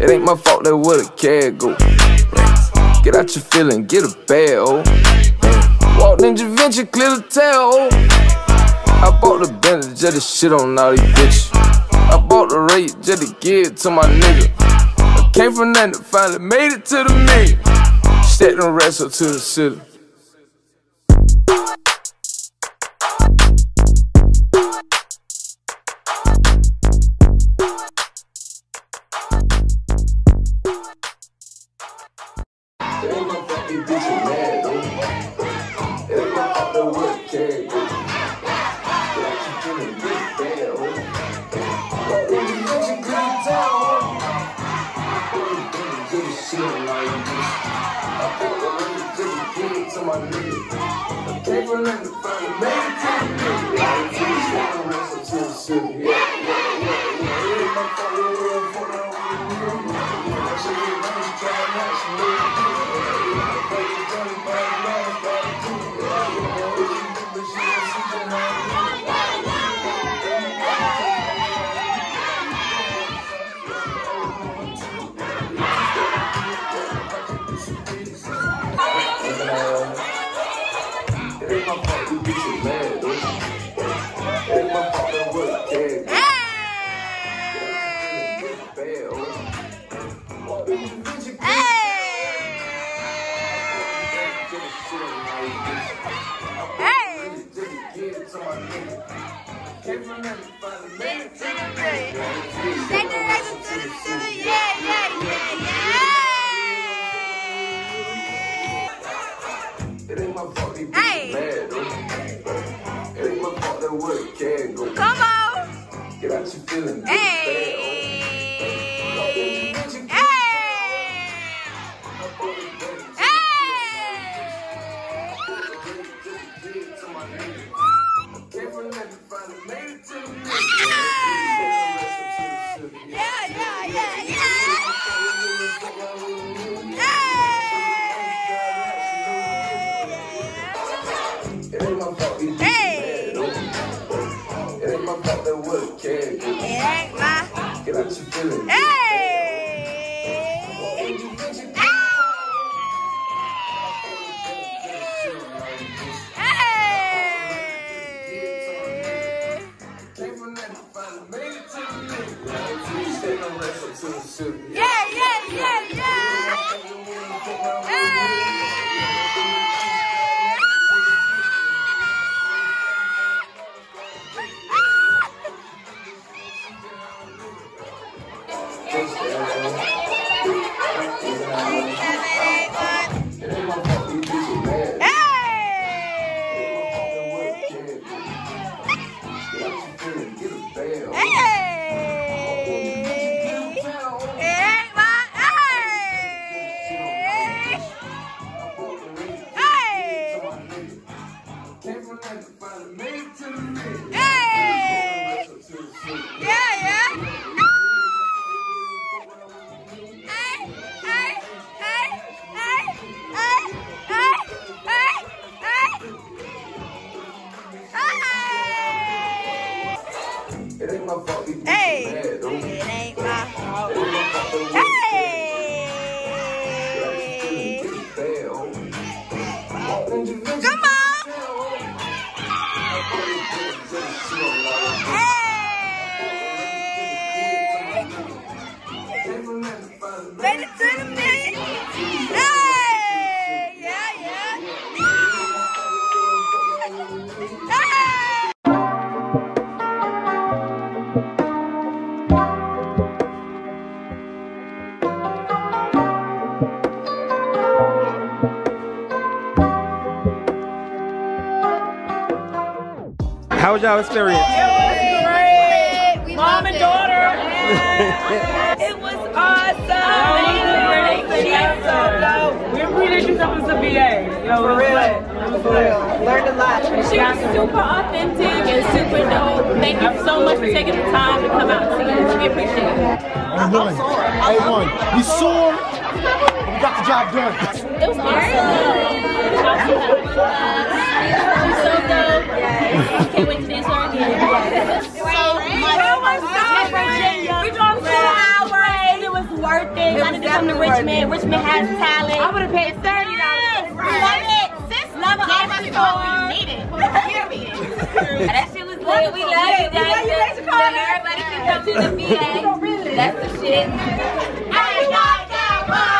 It ain't my fault that where the cat go. Get out your feeling, get a bag, oh. Walked in Givenchy, clear the tail, oh. I bought the Bentley, just to shit on all these bitches. I bought the rate just to give to my nigga. I came from nothing, finally made it to the million. Stacked them rest up to the city. you bitch you mad though. If I have to work, carry you. Like you get big bad, oh. Baby, you got your good down, oh. Baby, like give a shit like this. I feel like I'm gonna give a kid to my nigga. I can't run in the front of me. two bitches mad, bitch. That motherfucker was dead, bitch. Bad, oh. Bitch, bitch, bitch. Hey! Hey! what can go. Come on. Get out your feelings. Hey. my back that work, yeah. Yeah, ma. Get out your. Hey! Hey! Hey! Hey! Hey, it ain't my fault. Hey. Come How was y'all experience? It was great. Mom and daughter. it was awesome. She's so dope. We appreciate you coming to VA. Yo, For real. For real. Learned a lot. She was super authentic and super dope. Thank you so much for taking the time to come out and see us. We appreciate it. A1. A1. We sore, but we got the job done. It was awesome. Richmond. Has talent. I would have paid thirty dollars. Love it. Sis, love it. All my stores. Need it. Period. that shit was lit. We love it. love you, Lexi Everybody can come to the VA. That's the shit. I got that one.